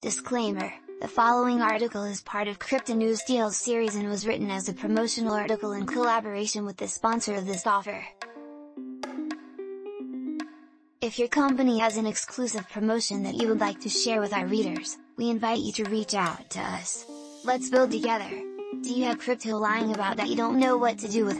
Disclaimer, the following article is part of Cryptonews Deals series and was written as a promotional article in collaboration with the sponsor of this offer. If your company has an exclusive promotion that you would like to share with our readers, we invite you to reach out to us. Let's build together! Do you have crypto lying about that you don't know what to do with?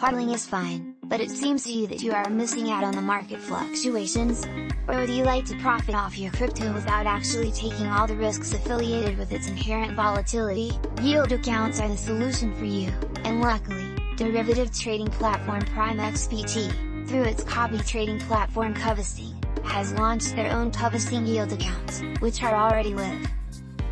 Hodling is fine, but it seems to you that you are missing out on the market fluctuations? Or would you like to profit off your crypto without actually taking all the risks affiliated with its inherent volatility? Yield accounts are the solution for you, and luckily, derivative trading platform PrimeXBT, through its copy trading platform Covesting, has launched their own Covesting yield accounts, which are already live.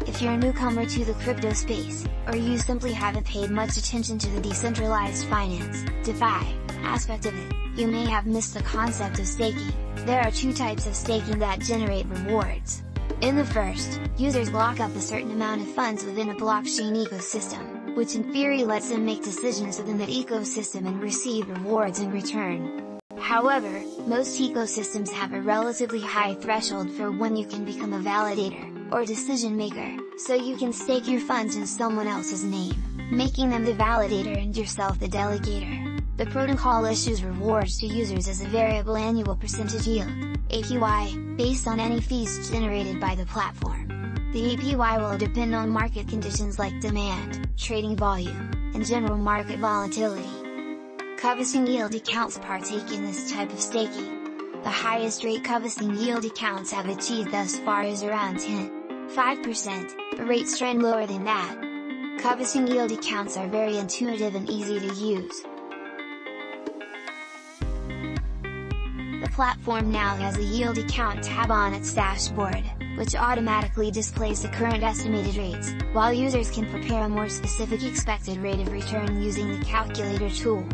If you're a newcomer to the crypto space, or you simply haven't paid much attention to the decentralized finance, DeFi, aspect of it, you may have missed the concept of staking. There are two types of staking that generate rewards. In the first, users lock up a certain amount of funds within a blockchain ecosystem, which in theory lets them make decisions within that ecosystem and receive rewards in return. However, most ecosystems have a relatively high threshold for when you can become a validator, or decision maker, so you can stake your funds in someone else's name, making them the validator and yourself the delegator. The protocol issues rewards to users as a variable annual percentage yield, APY, based on any fees generated by the platform. The APY will depend on market conditions like demand, trading volume, and general market volatility. Covesting yield accounts partake in this type of staking. The highest rate Covesting yield accounts have achieved thus far is around 10, 5%, but rates trend lower than that. Covesting yield accounts are very intuitive and easy to use, platform now has a yield account tab on its dashboard, which automatically displays the current estimated rates, while users can prepare a more specific expected rate of return using the calculator tool.